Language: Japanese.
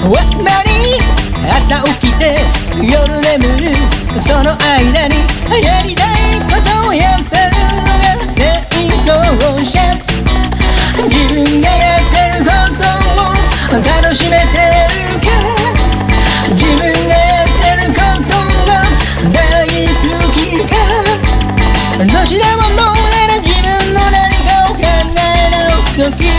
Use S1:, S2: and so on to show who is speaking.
S1: とっまり朝起きて夜眠るその間にやりたいことをやってるのが成功者自分がやってることを楽しめてるか。自分がやってることが大好きか。どちらも乗れる自分の何かを考え直す時。